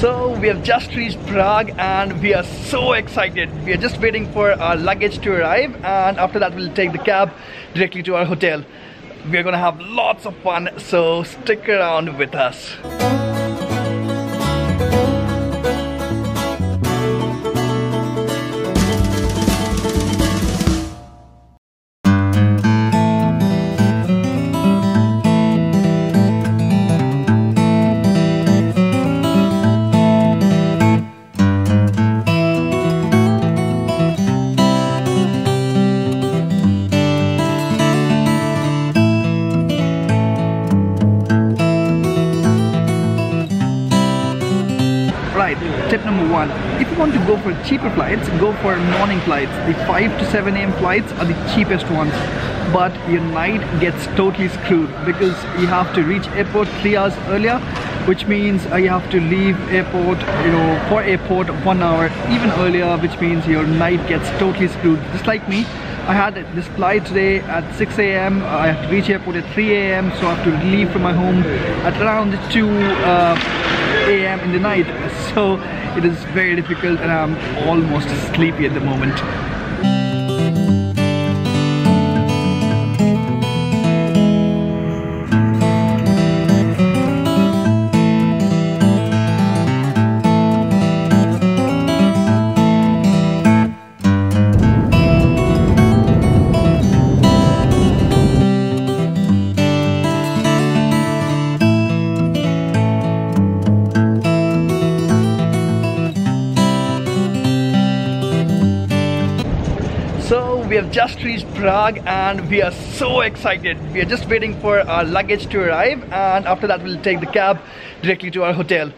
So we have just reached Prague and we are so excited. We are just waiting for our luggage to arrive and after that we'll take the cab directly to our hotel. We are gonna have lots of fun so stick around with us. Number one. If you want to go for cheaper flights, go for morning flights. The 5 to 7 a.m. flights are the cheapest ones. But your night gets totally screwed because you have to reach airport 3 hours earlier, which means uh, you have to leave airport, you know, for airport one hour even earlier, which means your night gets totally screwed. Just like me, I had this flight today at 6 a.m. I have to reach airport at 3 a.m. So I have to leave from my home at around 2 uh, a.m. in the night. So it is very difficult and I'm almost sleepy at the moment. We have just reached Prague and we are so excited. We are just waiting for our luggage to arrive and after that we'll take the cab directly to our hotel.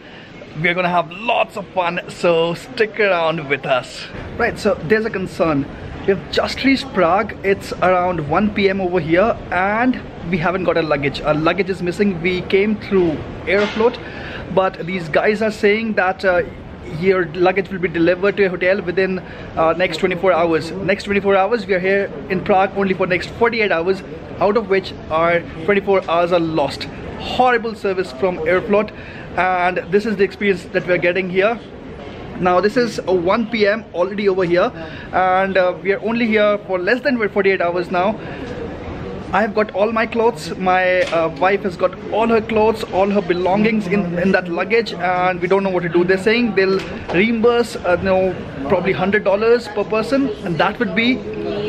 We are gonna have lots of fun so stick around with us. Right, so there's a concern. We have just reached Prague. It's around 1 p.m. over here and we haven't got our luggage. Our luggage is missing. We came through Aeroflot but these guys are saying that uh, your luggage will be delivered to a hotel within uh, next 24 hours. Next 24 hours we are here in prague only for next 48 hours out of which our 24 hours are lost. Horrible service from Aeroflot and this is the experience that we're getting here. Now this is uh, 1 p.m already over here and uh, we are only here for less than 48 hours now I have got all my clothes. My uh, wife has got all her clothes, all her belongings in, in that luggage, and we don't know what to do. They're saying they'll reimburse, uh, you know, probably hundred dollars per person, and that would be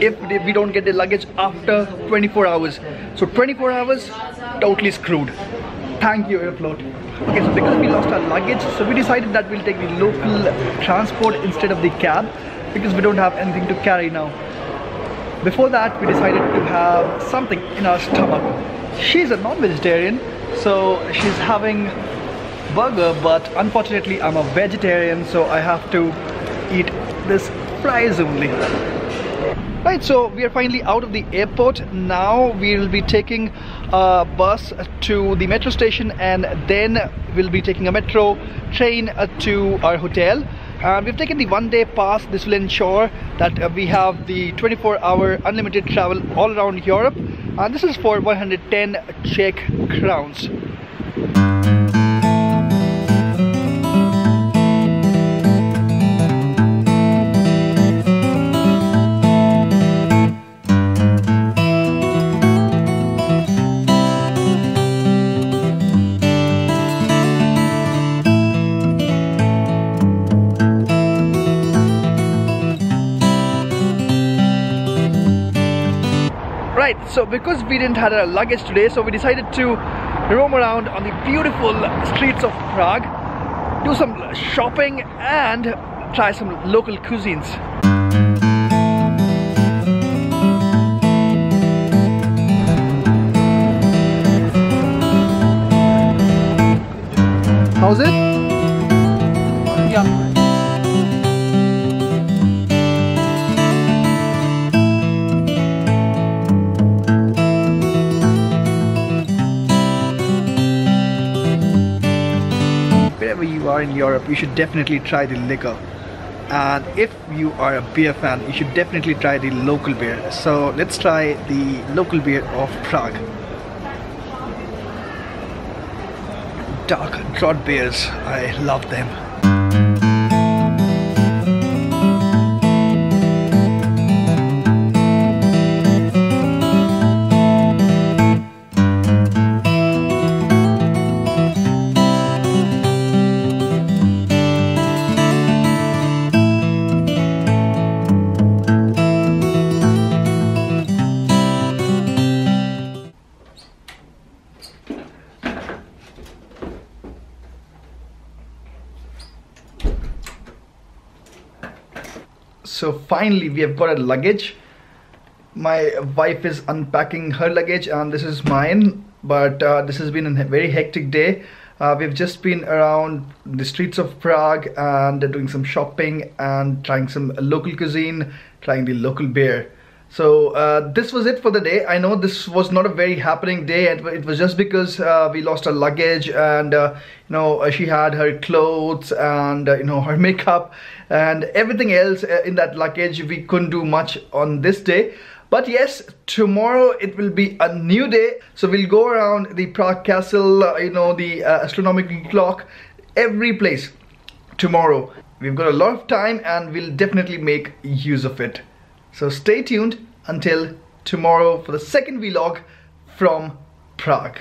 if we don't get the luggage after 24 hours. So 24 hours, totally screwed. Thank you, Aeroflot. Okay, so because we lost our luggage, so we decided that we'll take the local transport instead of the cab because we don't have anything to carry now. Before that, we decided have something in our stomach. She's a non-vegetarian, so she's having burger, but unfortunately I'm a vegetarian, so I have to eat this fries only. Right, so we are finally out of the airport. Now we will be taking a bus to the metro station and then we'll be taking a metro train to our hotel. And we've taken the one day pass. This will ensure that uh, we have the 24 hour unlimited travel all around Europe. And this is for 110 Czech crowns. So because we didn't have our luggage today, so we decided to roam around on the beautiful streets of Prague, do some shopping and try some local cuisines. How's it? Yeah. Are in Europe, you should definitely try the liquor. And if you are a beer fan, you should definitely try the local beer. So let's try the local beer of Prague. dark draught beers. I love them. So finally we have got a luggage. My wife is unpacking her luggage and this is mine but uh, this has been a very hectic day. Uh, we've just been around the streets of Prague and doing some shopping and trying some local cuisine trying the local beer so uh, this was it for the day. I know this was not a very happening day. It, it was just because uh, we lost our luggage and uh, you know uh, she had her clothes and uh, you know her makeup and everything else uh, in that luggage. We couldn't do much on this day. But yes, tomorrow it will be a new day. So we'll go around the Prague Castle, you know, the astronomical clock, every place tomorrow. We've got a lot of time and we'll definitely make use of it. So stay tuned until tomorrow for the second vlog from Prague.